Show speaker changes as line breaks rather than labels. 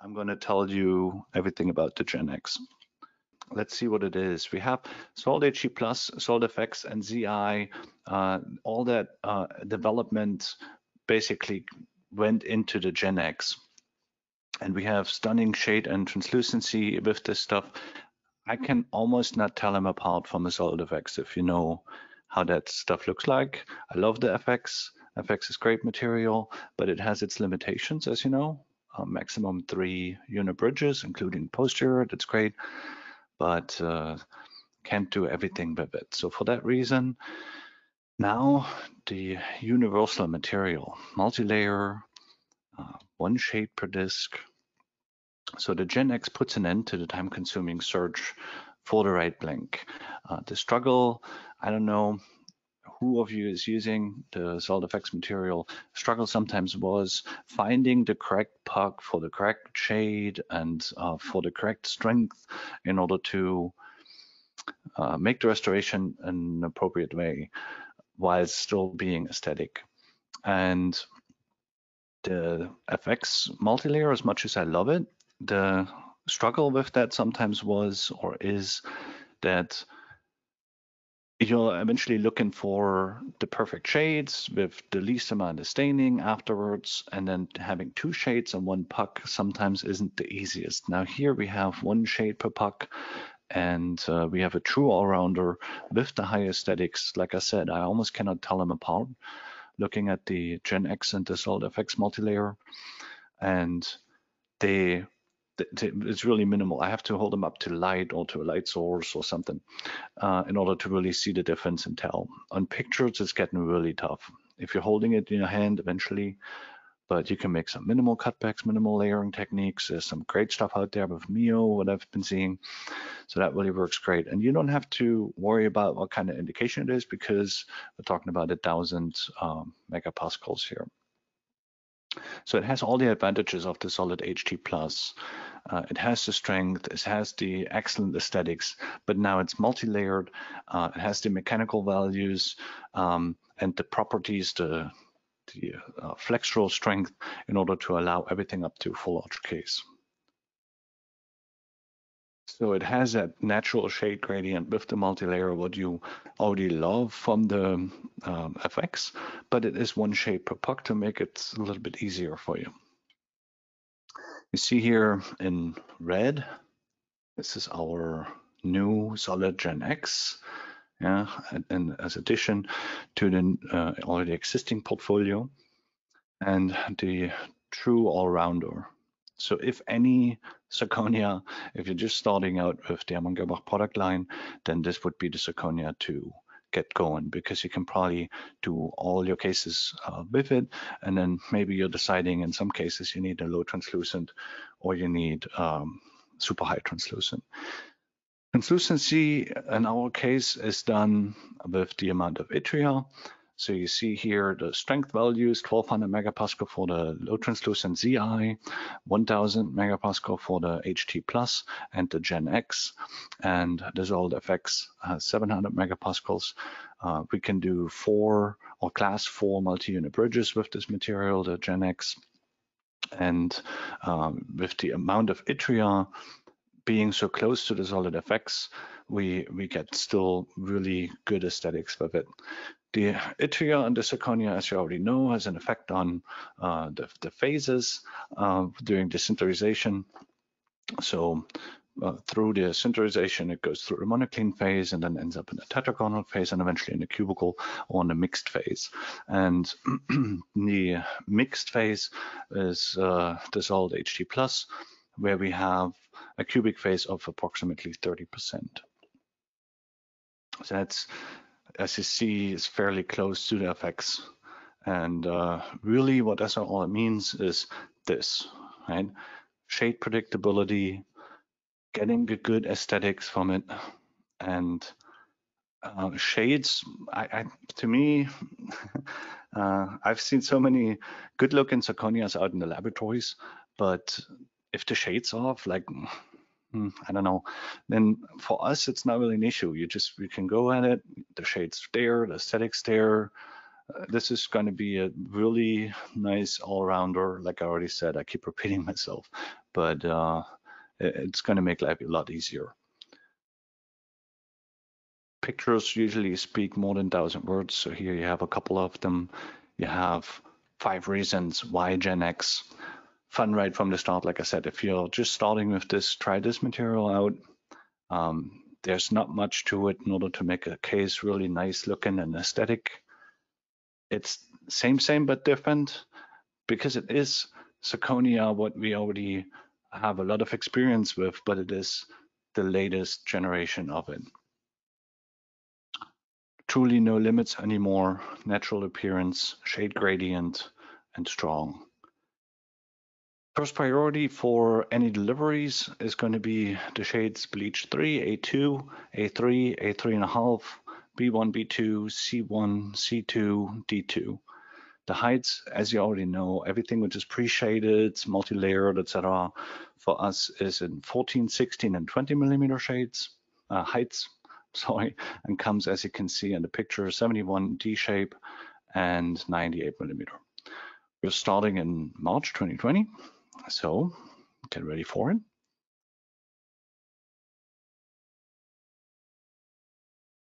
I'm going to tell you everything about the Gen X. Let's see what it is. We have Plus, Zolid FX, and ZI. Uh, all that uh, development basically went into the Gen X. And we have stunning shade and translucency with this stuff. I can almost not tell them apart from a Zolid FX if you know how that stuff looks like. I love the FX. FX is great material, but it has its limitations, as you know. Uh, maximum three unit bridges, including posterior. That's great, but uh, can't do everything with it. So for that reason, now the universal material, multi-layer, uh, one shade per disk. So the Gen X puts an end to the time-consuming search for the right blank. Uh, the struggle, I don't know, who of you is using the Zolid FX material, struggle sometimes was finding the correct puck for the correct shade and uh, for the correct strength in order to uh, make the restoration an appropriate way while still being aesthetic. And the FX multilayer, as much as I love it, the struggle with that sometimes was or is that you're eventually looking for the perfect shades with the least amount of staining afterwards and then having two shades on one puck sometimes isn't the easiest. Now here we have one shade per puck and uh, we have a true all-rounder with the high aesthetics. Like i said i almost cannot tell them apart looking at the gen x and the Zolid FX multilayer. And they it's really minimal. I have to hold them up to light or to a light source or something uh, in order to really see the difference and tell. On pictures, it's getting really tough. If you're holding it in your hand eventually, but you can make some minimal cutbacks, minimal layering techniques. There's some great stuff out there with Miyo, what I've been seeing. So that really works great. And you don't have to worry about what kind of indication it is because we're talking about a thousand um, megapascals here. So it has all the advantages of the Zolid HT plus. Uh, it has the strength, it has the excellent aesthetics, but now it's multi-layered. Uh, it has the mechanical values um, and the properties, the, the uh, flexural strength in order to allow everything up to full arch case. So it has that natural shade gradient with the multi-layer, what you already love from the um, FX, but it is one shade per puck to make it a little bit easier for you. You see here in red, this is our new Zolid Gen X, yeah, and, and as addition to the uh, already existing portfolio, and the true all-rounder. So if any zirconia, if you're just starting out with the Amann product line, then this would be the zirconia to get going because you can probably do all your cases uh, with it. And then maybe you're deciding in some cases you need a low translucent or you need um, super high translucent. Translucency in our case is done with the amount of yttria so you see here the strength values, 1200 megapascal for the low translucent ZI, 1000 megapascal for the HT Plus and the Gen X, and the Zolid FX has 700 megapascals. Uh, we can do four or class four multi-unit bridges with this material, the Gen X. And um, with the amount of yttria being so close to the Zolid FX, we, we get still really good aesthetics with it. The yttria and the zirconia, as you already know, has an effect on uh, the, the, phases uh, during the sinterization. So uh, through the sinterization, it goes through the monocline phase and then ends up in the tetragonal phase and eventually in the cubical or in the mixed phase. And the mixed phase is uh, the Zolid HT plus, where we have a cubic phase of approximately 30%. So that's as you see, is fairly close to the FX. And uh, really what all means is this, right? Shade predictability, getting the good aesthetics from it, and uh, shades, I, I, to me, uh, I've seen so many good looking zirconias out in the laboratories, but if the shade's off, like I don't know. Then for us, it's not really an issue. You just we can go at it. The shades there, the aesthetics there. Uh, this is going to be a really nice all-rounder. Like I already said, I keep repeating myself, but uh, it's going to make life a lot easier. Pictures usually speak more than 1,000 words, so here you have a couple of them. You have five reasons why Gen X. Fun right from the start, like I said, if you're just starting with this, try this material out. Um, there's not much to it in order to make a case really nice looking and aesthetic. It's same, same, but different because it is zirconia, what we already have a lot of experience with, but it is the latest generation of it. Truly no limits anymore, natural appearance, shade gradient, and strong. First priority for any deliveries is going to be the shades Bleach 3, A2, A3, A3.5, B1, B2, C1, C2, D2. The heights, as you already know, everything which is pre-shaded, multi-layered, etc., for us is in 14, 16, and 20 millimeter shades, uh, heights, sorry, and comes, as you can see in the picture, 71 D shape and 98 millimeter. We're starting in March 2020, so get ready for it.